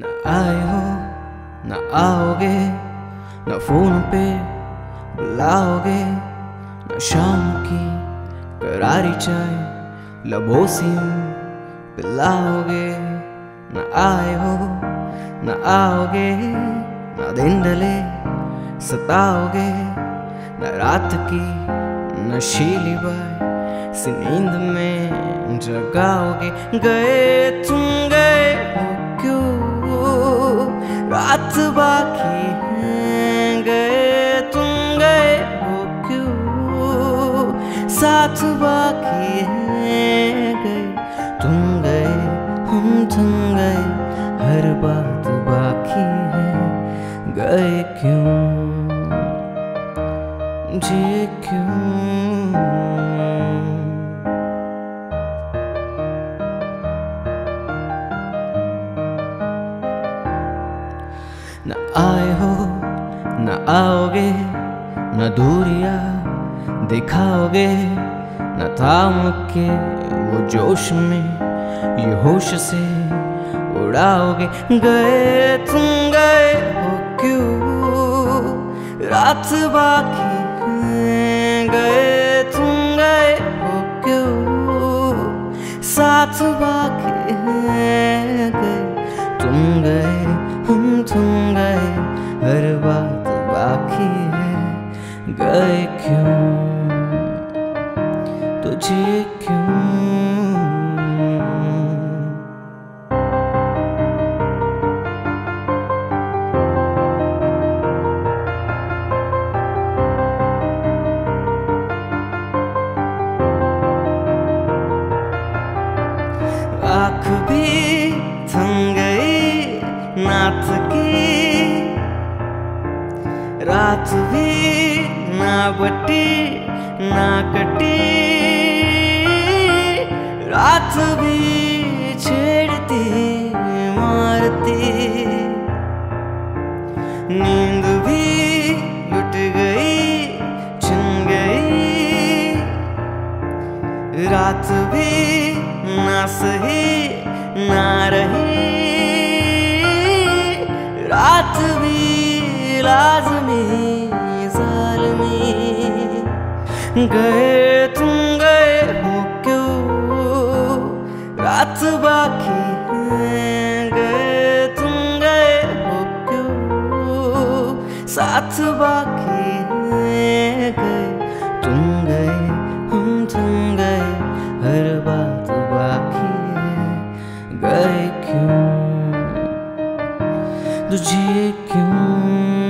न आए हो न आओगे, न फ़ोन पे बुलाओगे, न शाम की करारी चाय लबों पिलाओगे, न आए हो न आओगे, न दिन डले सताओगे, न रात की नशीली बाय सी नींद में जगाओगे। गए तुम साथ बाकी है गए। तुम गए, हम थम गए, हर बात बाकी है। गए क्यों? जिए क्यों? न आए हो, न आओगे, न दूरिया दिखाओगे। न थाम के वो जोश में, ये होश से उड़ाओगे। गए तुम, गए हो क्यों? रात बाकी गए तुम, गए हो क्यों? साथ बाकी गए तुम, गए हम, तुम, गए, हर बात बाकी है, गए क्यों? रात भी ना बटी ना कटी। रात भी छेड़ती, मारती। नींद भी लुट गई, छिन गई। रात भी ना सही, ना रही। रात भी लाजमी, जालमी। गए तुम रात बाकी गए तुम गए क्यों साथ बाकी गए तुम गए हम तुम गए हर बात बाकी गए क्यों? तुझे क्यों?